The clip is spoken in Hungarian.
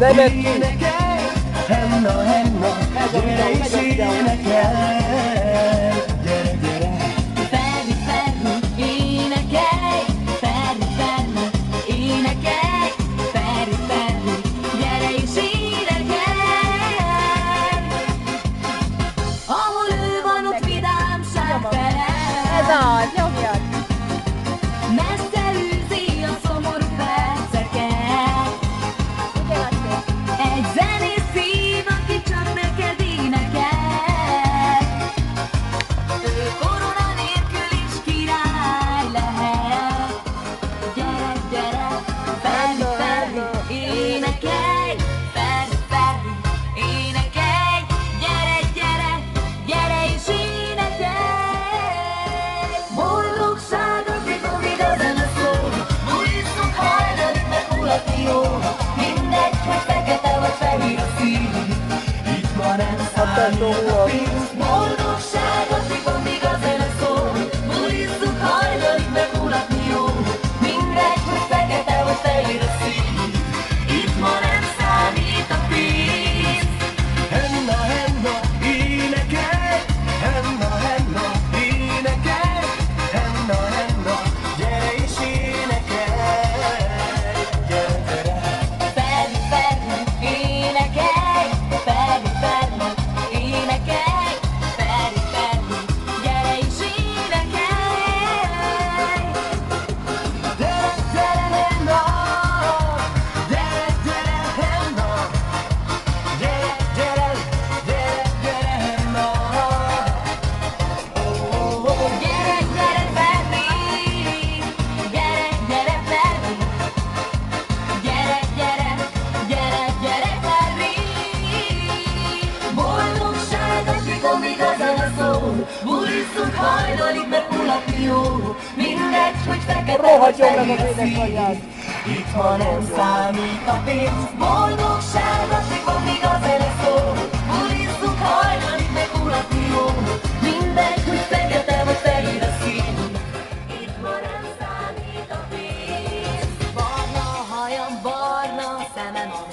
David King. 感动了。Viszont hajnalik, mert mulat jó, mindegy, hogy fekete vagy meg az! Itt ma nem számít a pénz, boldogság, addig van még az ele. Bulizzunk hajnalik, meg mulat jó, mindegy, hogy fekete vagy fehér szín. Itt ma nem számít a pénz, barna hajam, barna szemem,